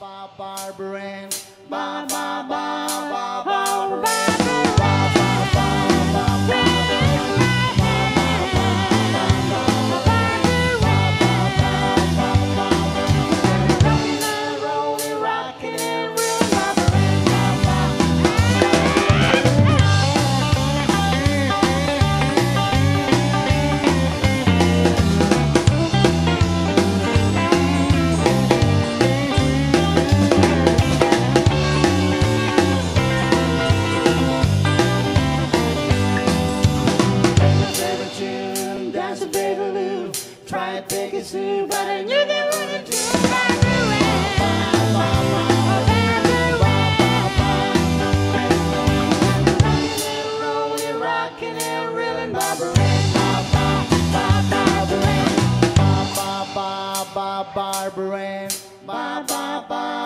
ba Barbara Ann. Favorite tune, dance a Try and take it soon, but I knew they wouldn't do reeling, Barbara ba, ba, ba,